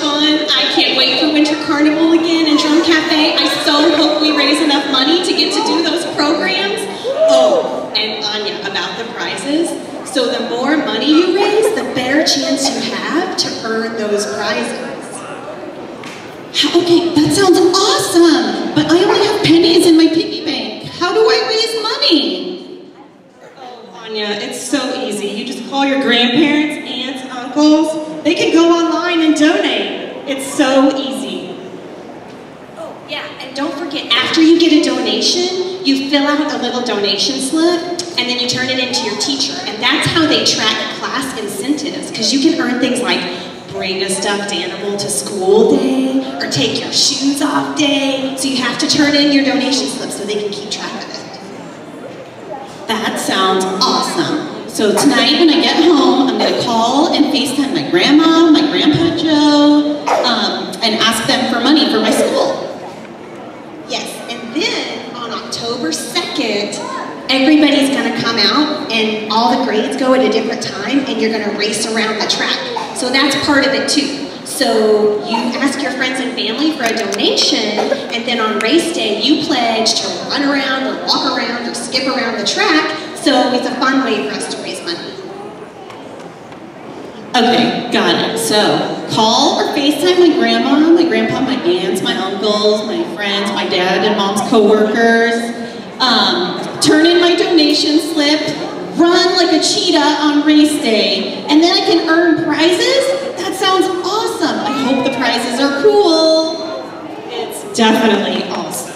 fun. I can't wait for Winter Carnival again and Drum Cafe. I so hope we raise enough money to get to do those programs. Oh, and Anya, about the prizes. So the more money you raise, the better chance you have to earn those prizes. Okay, that sounds awesome, but I only have pennies in my piggy bank. How do I raise money? Oh, Anya, it's so easy. You just call your grandparents, aunts, uncles. They can go online and donate. It's so easy. Oh, yeah, and don't forget, after you get a donation, you fill out a little donation slip, and then you turn it into your teacher. And that's how they track class incentives, because you can earn things like bring a stuffed animal to school day, or take your shoes off day. So you have to turn in your donation slip so they can keep track of it. That sounds awesome. So tonight when I get home, I'm gonna call and FaceTime my grandma, my grandpa Joe, um, and ask them for money for my school. Yes, and then on October 2nd, everybody's gonna come out and all the grades go at a different time and you're gonna race around the track. So that's part of it too. So you ask your friends and family for a donation, and then on race day, you pledge to run around or walk around or skip around the track. So it's a fun way for us to raise money. Okay, got it. So call or FaceTime my grandma, my grandpa, my aunts, my uncles, my friends, my dad and mom's coworkers. Um, turn in my donation slip, run like a cheetah on race day, and then I can earn prizes? That sounds awesome. I hope the prizes are cool. It's definitely awesome.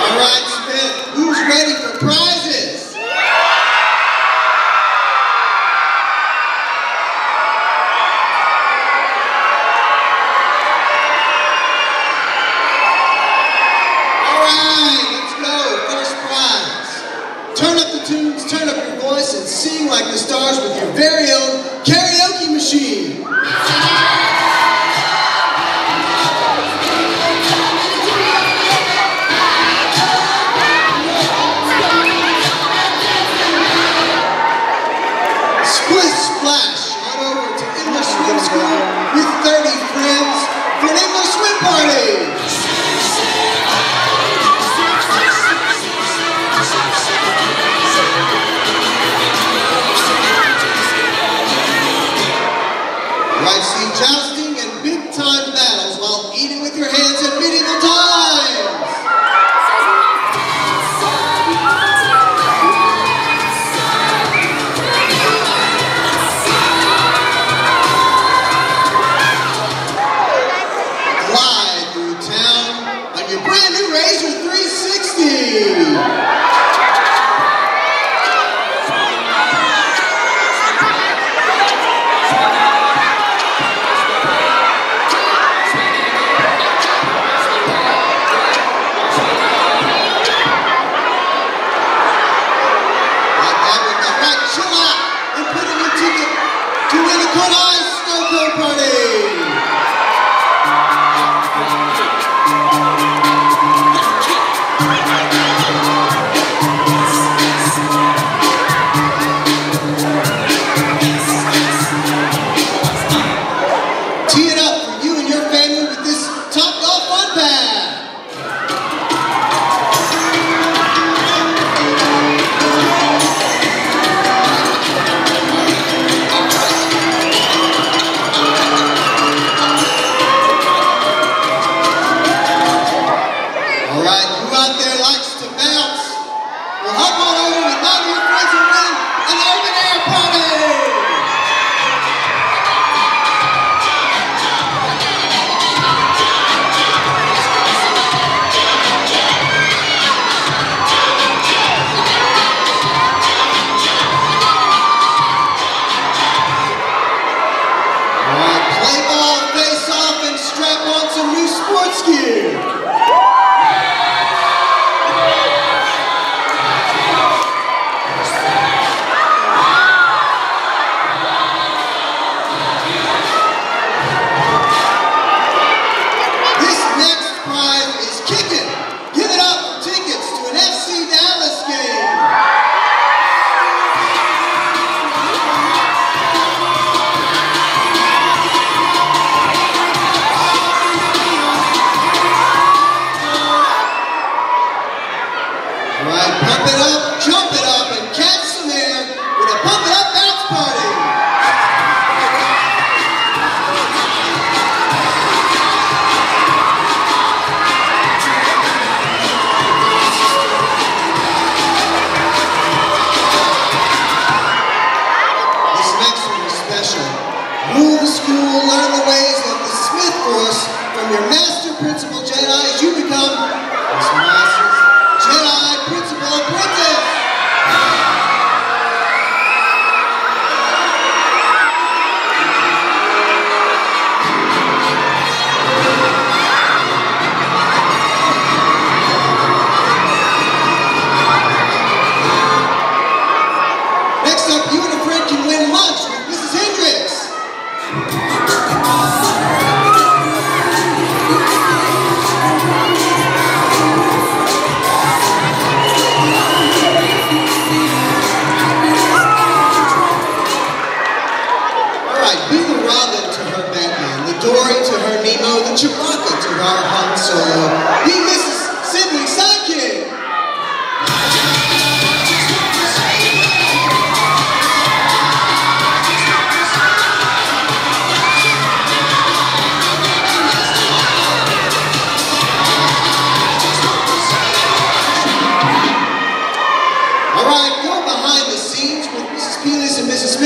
All right, Smith, who's ready for prizes? All right, let's go. First prize. Turn up the tunes, turn up your voice, and sing like the stars with your very own karaoke machine.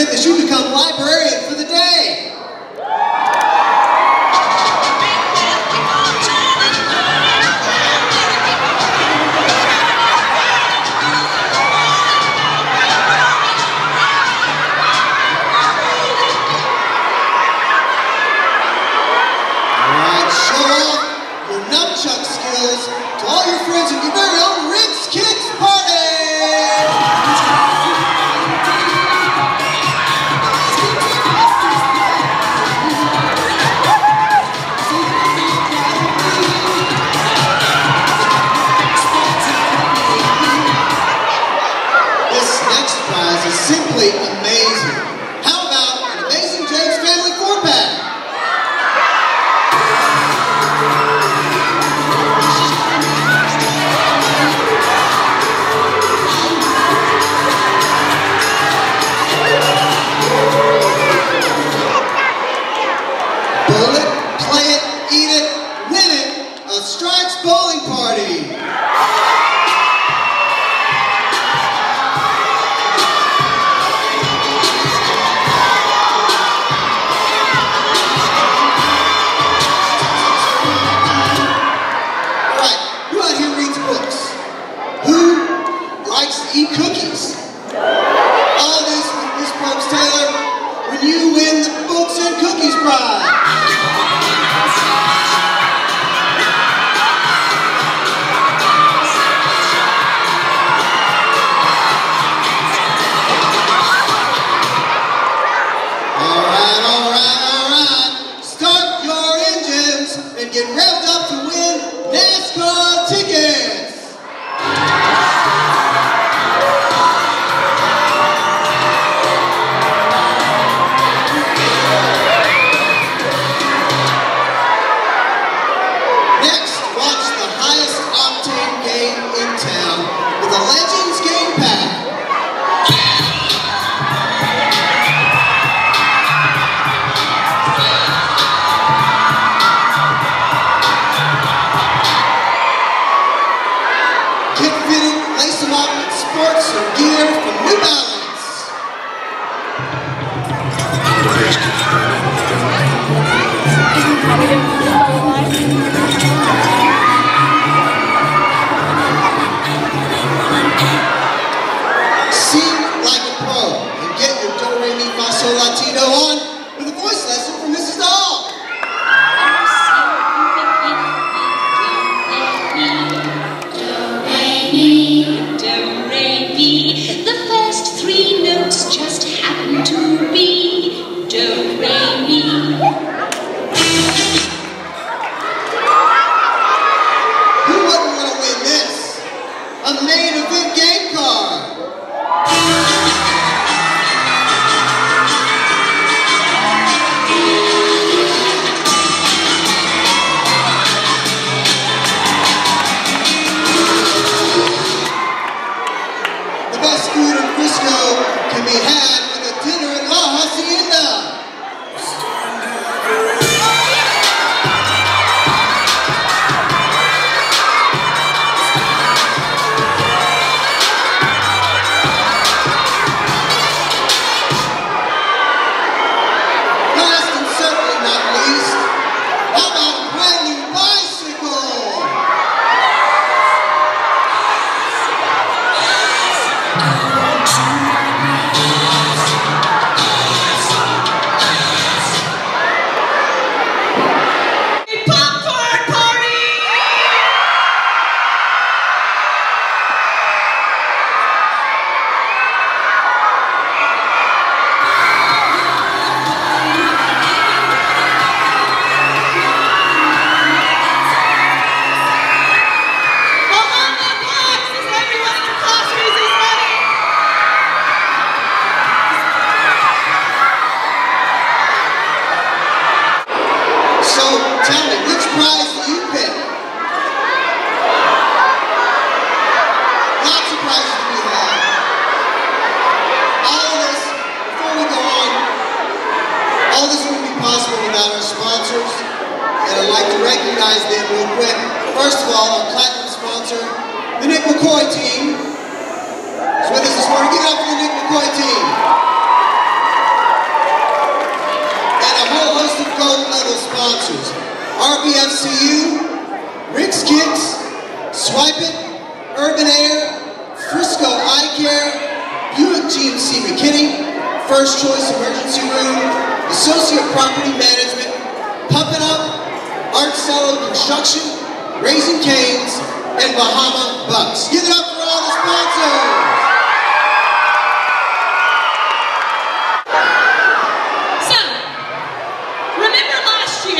commitment that you become librarian for this Taylor, when you win the Folks and Cookies Prize. Christmas. gold level sponsors, RBFCU, Rick's Kicks, Swipe It, Urban Air, Frisco Eye Care, Buick GMC McKinney, First Choice Emergency Room, Associate Property Management, Pump It Up, Art Cello Construction, Raising Cane's, and Bahama Bucks. Give it up for all the sponsors!